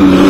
Mm-hmm.